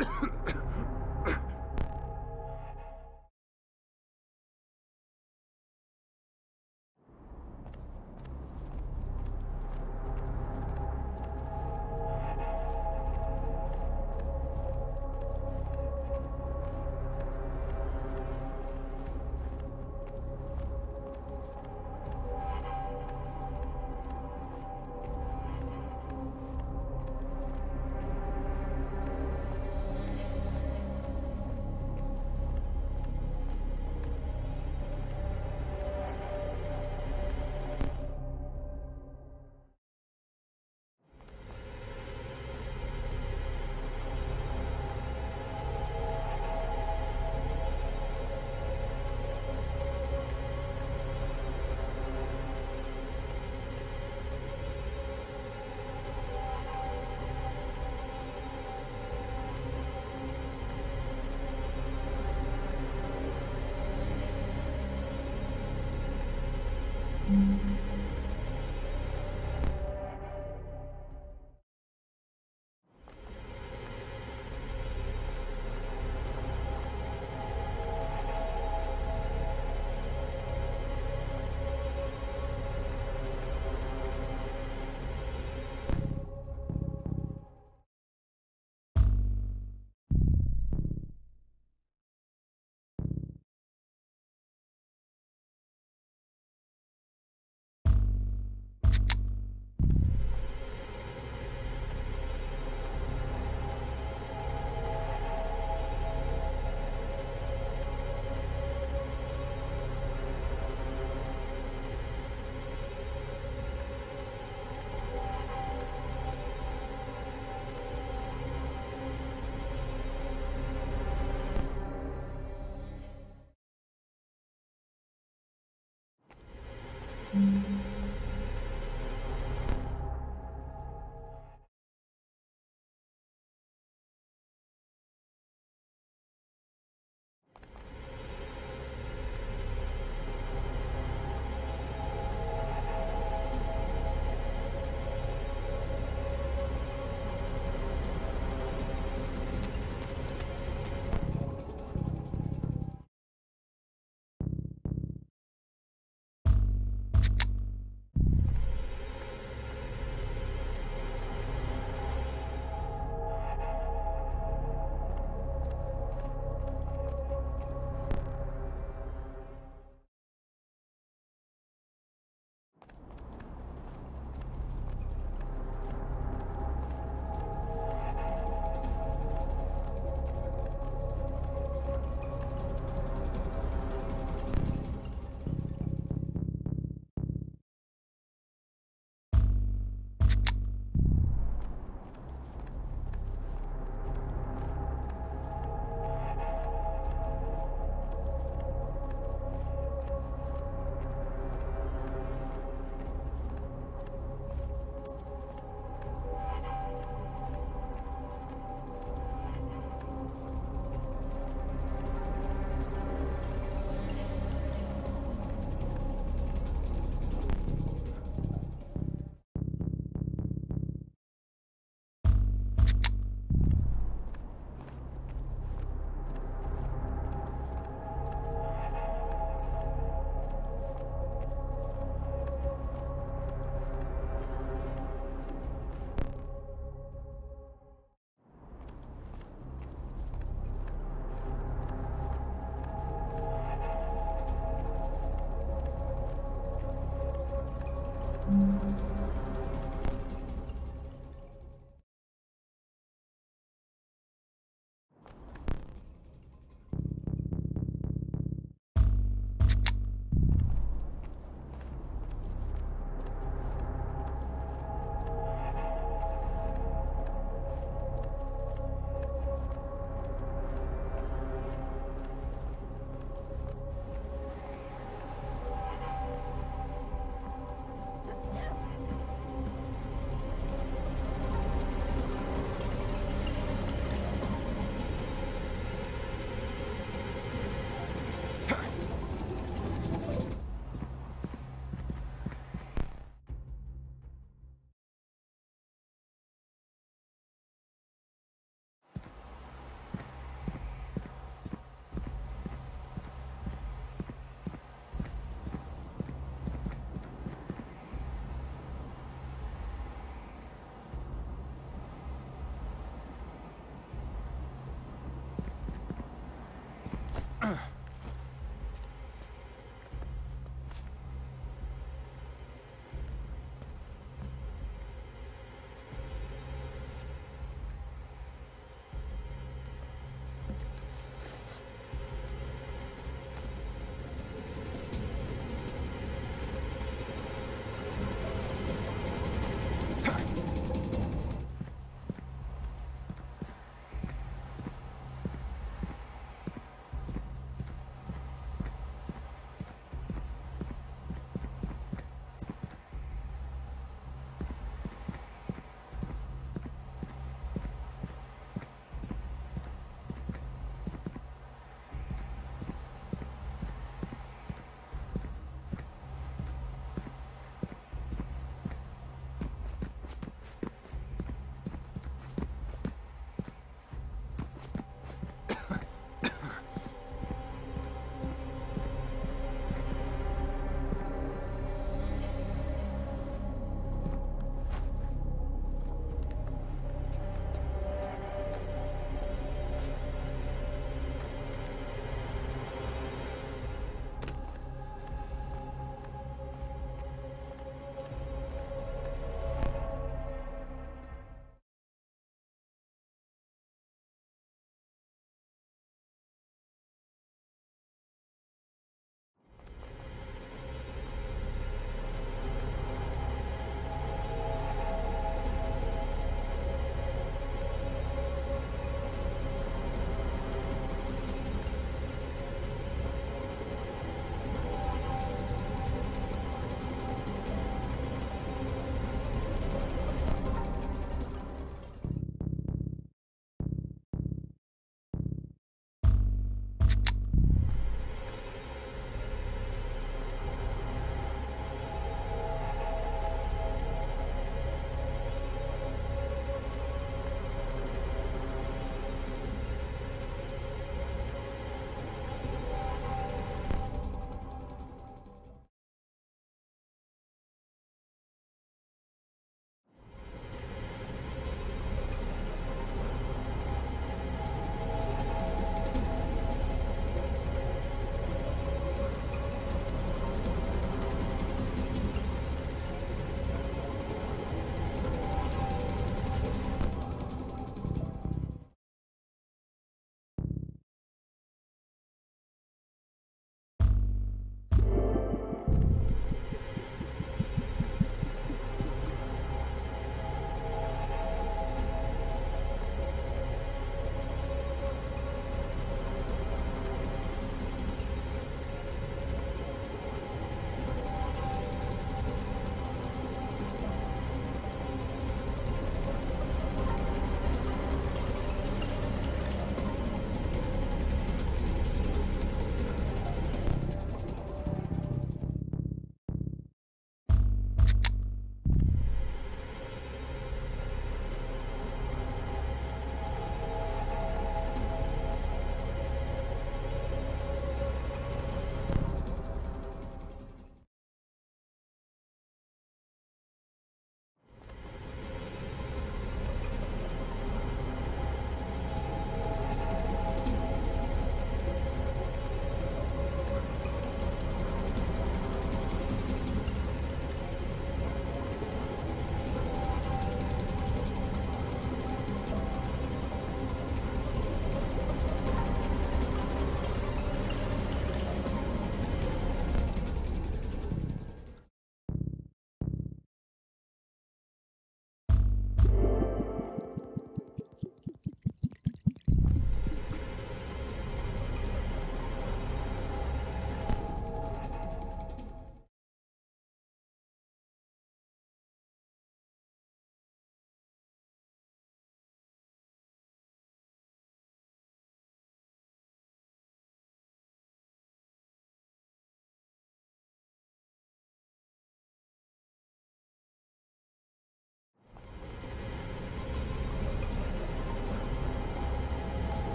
Ahem.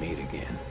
mate again.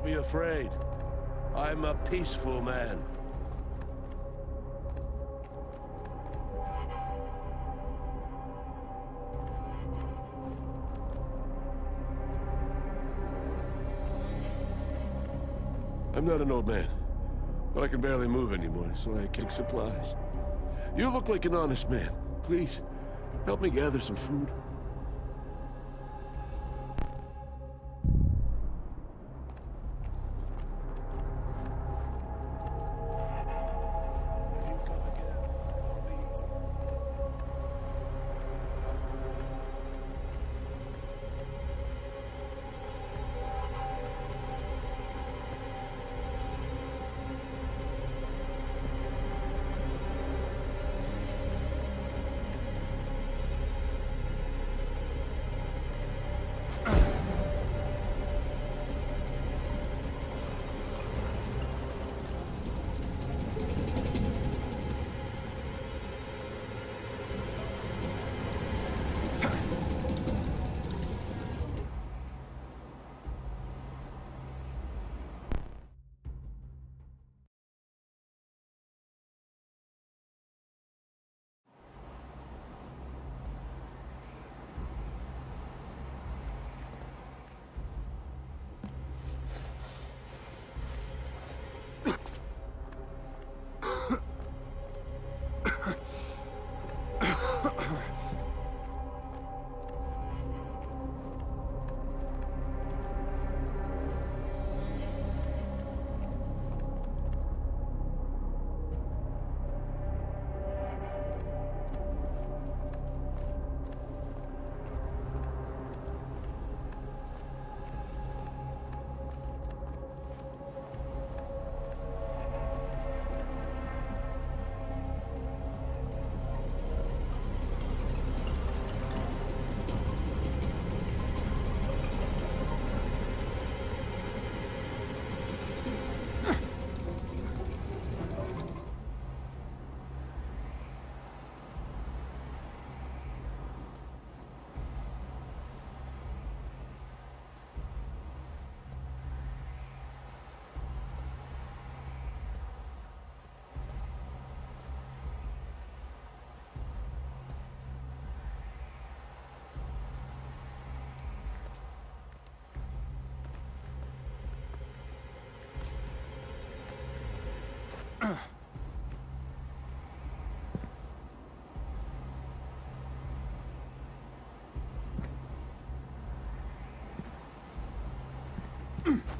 Don't be afraid. I'm a peaceful man. I'm not an old man, but I can barely move anymore, so I take supplies. You look like an honest man. Please, help me gather some food. Mm-hmm.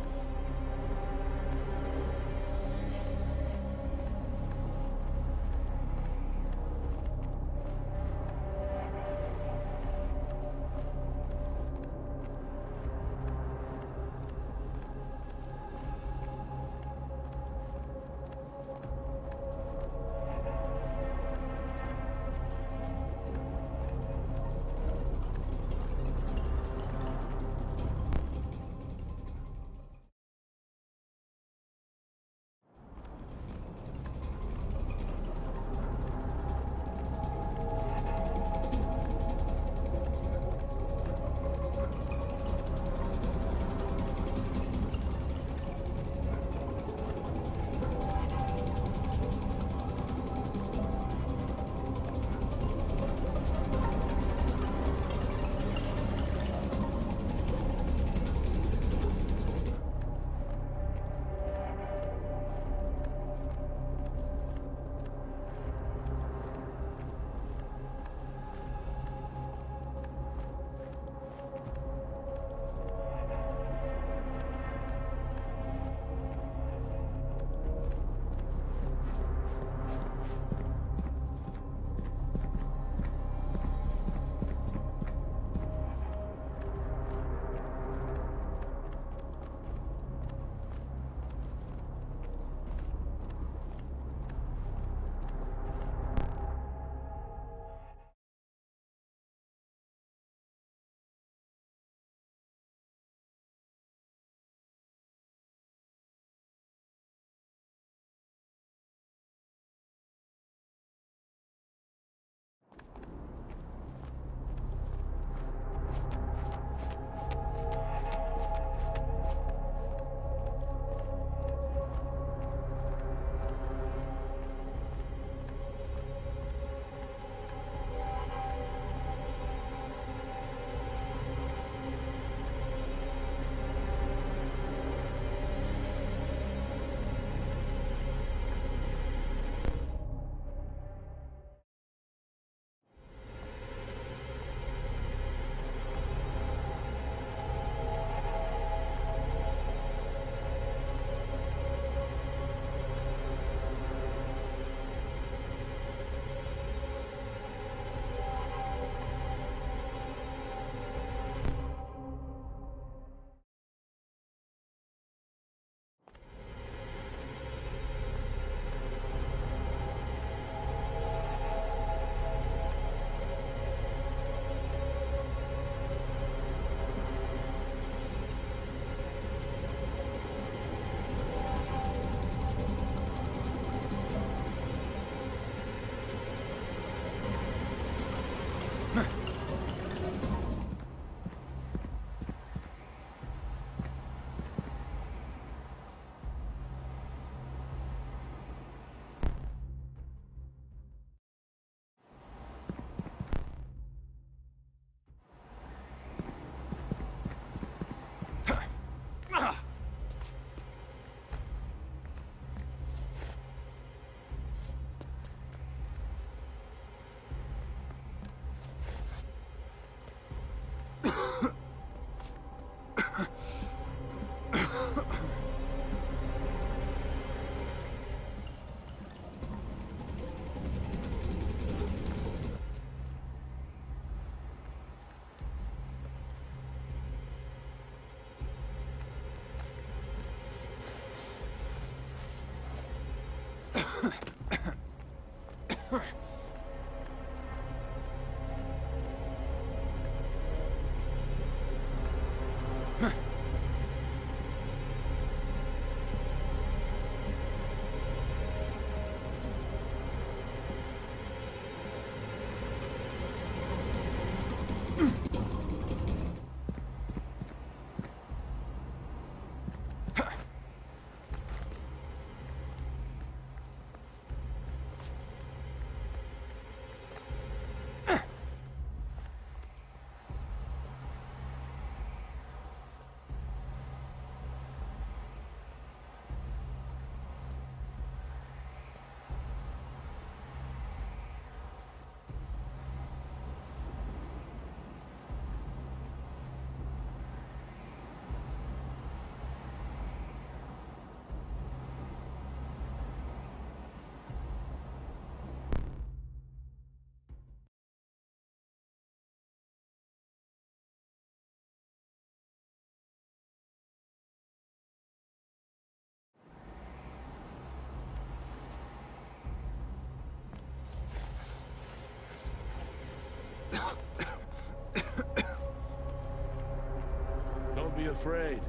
afraid.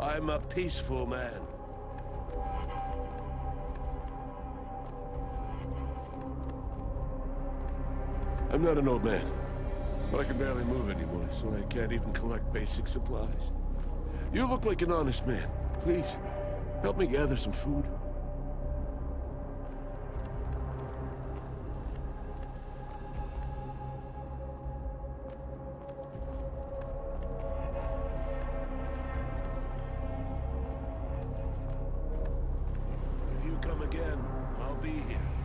I'm a peaceful man. I'm not an old man, but I can barely move anymore, so I can't even collect basic supplies. You look like an honest man. Please, help me gather some food. Come again, I'll be here.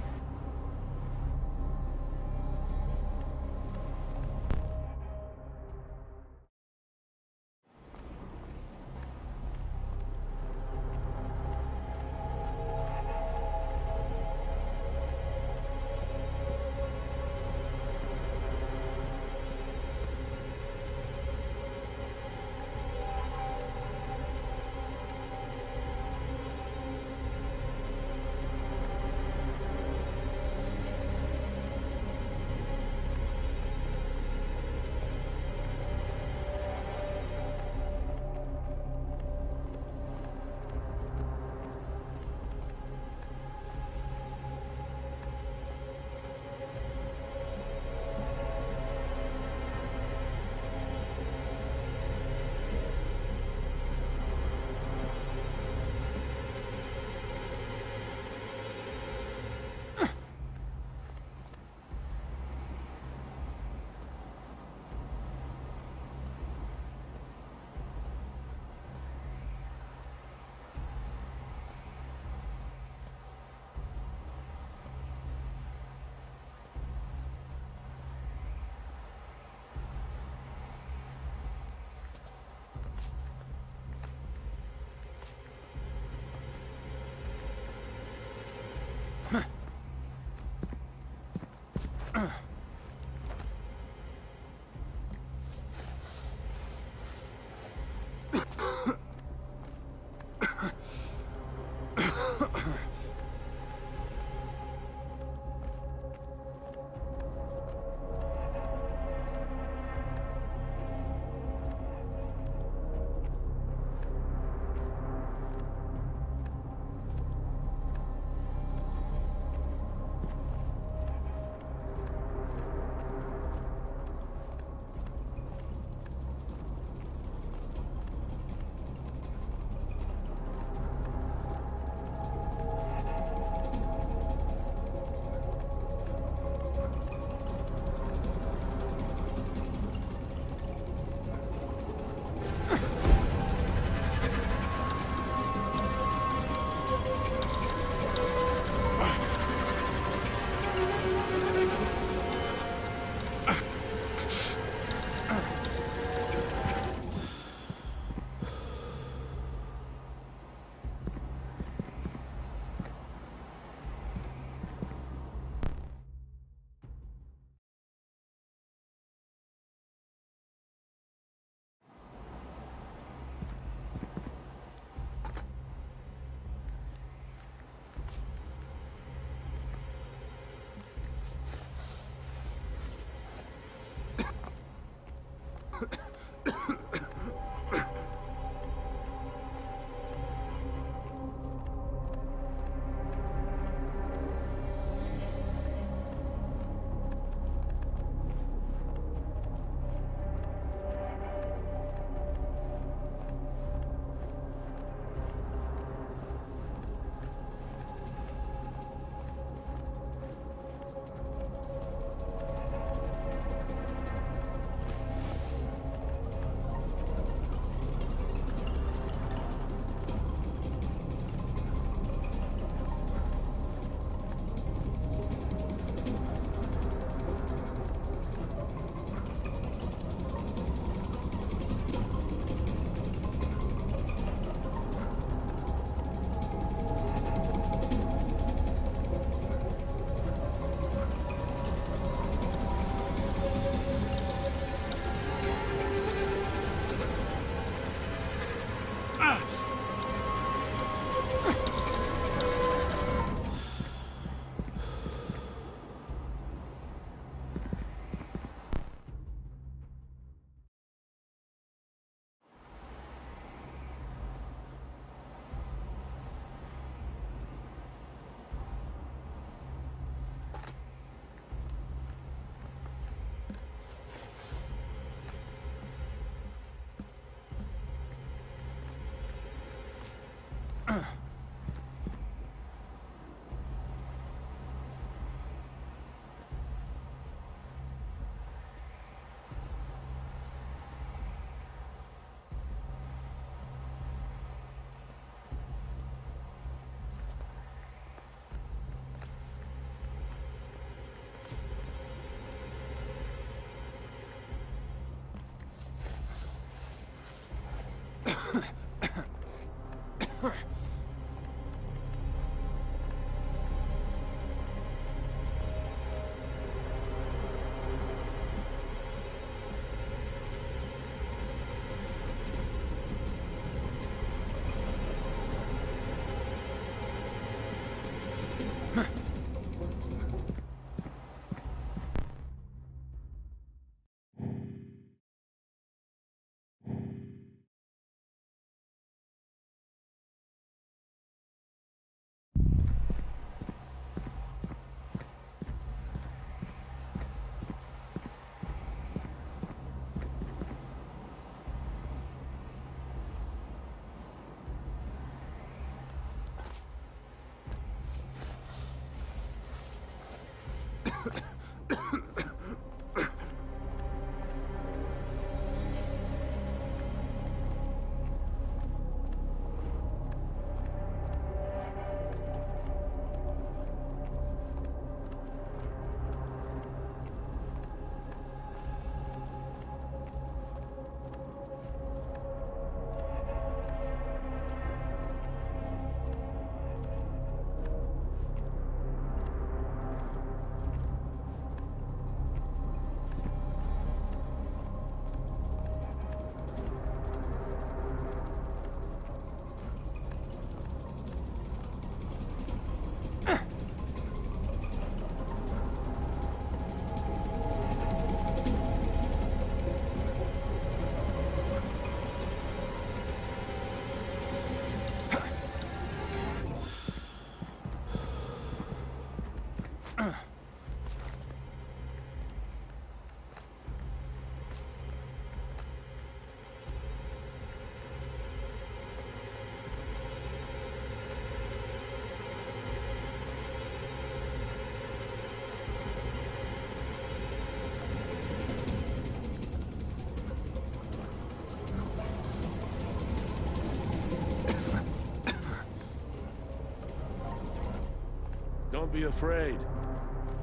Don't be afraid.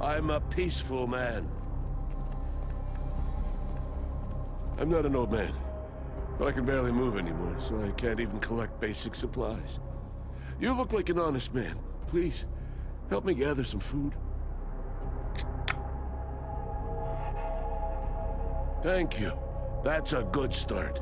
I'm a peaceful man. I'm not an old man, but I can barely move anymore, so I can't even collect basic supplies. You look like an honest man. Please, help me gather some food. Thank you. That's a good start.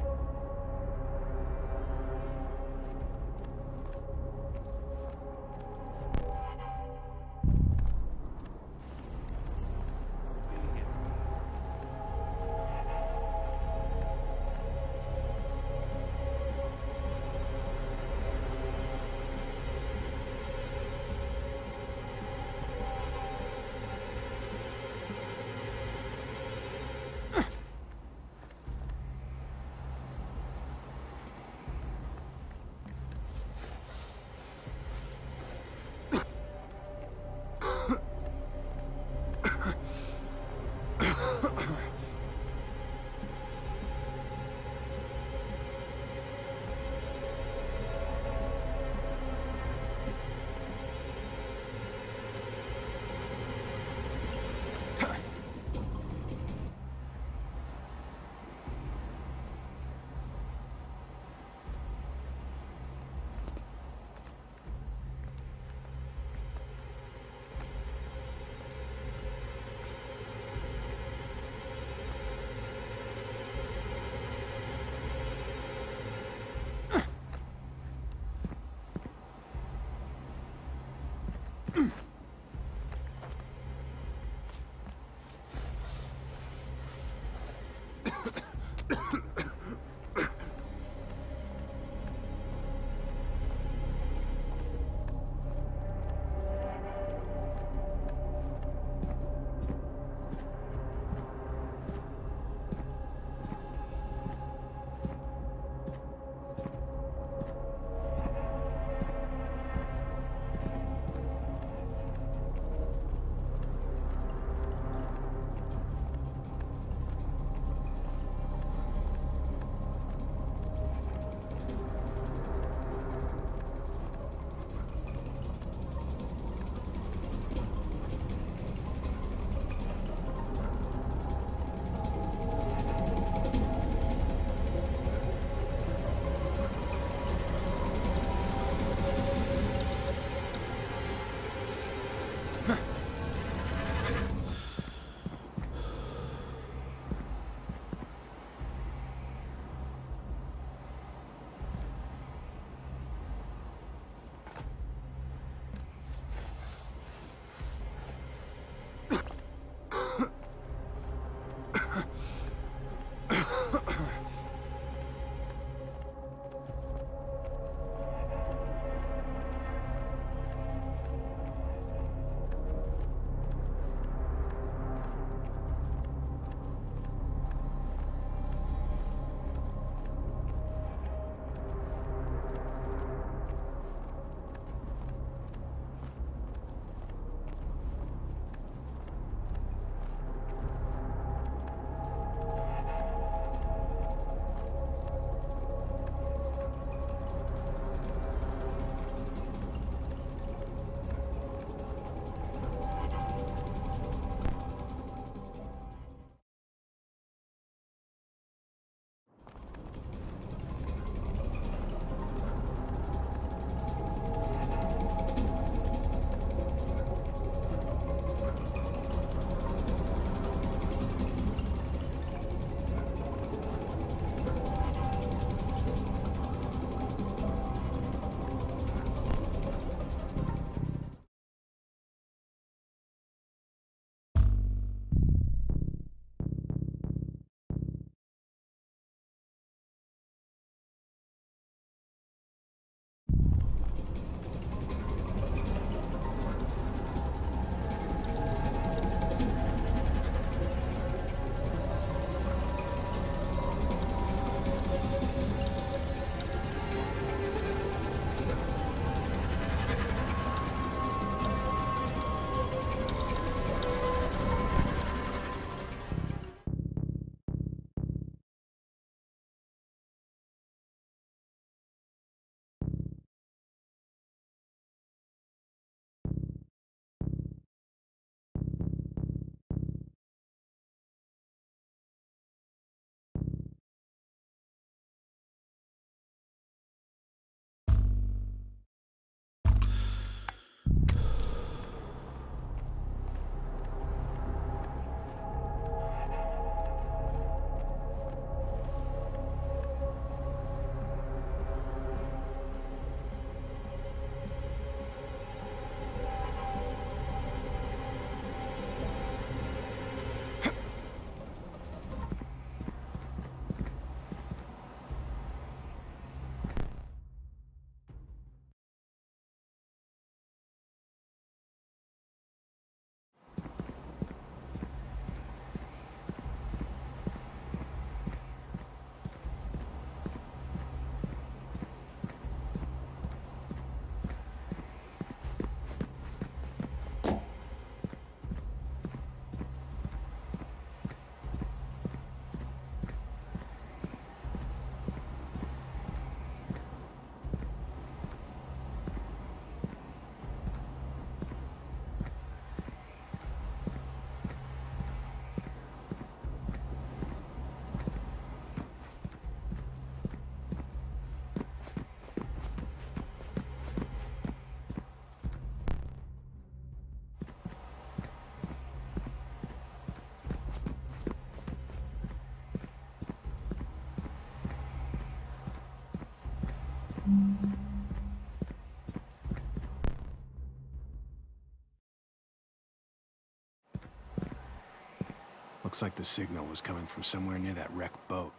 Looks like the signal was coming from somewhere near that wrecked boat.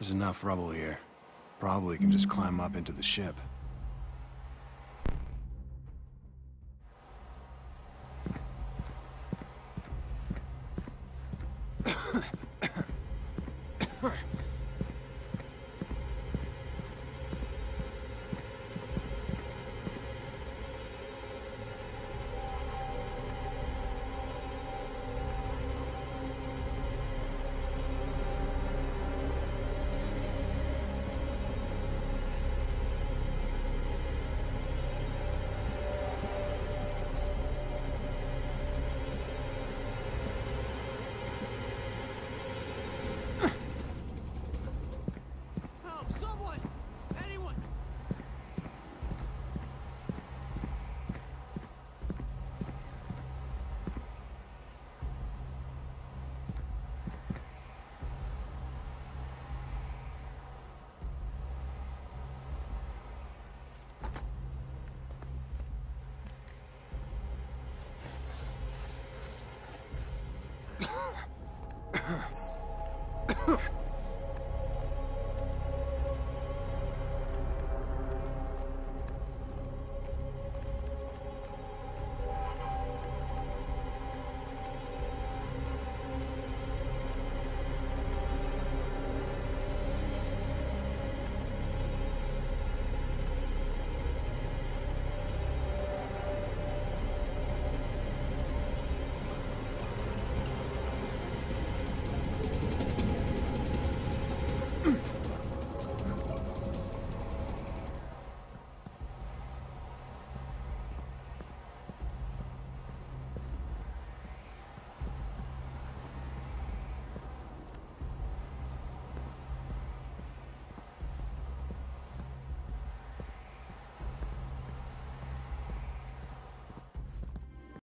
There's enough rubble here. Probably can just climb up into the ship.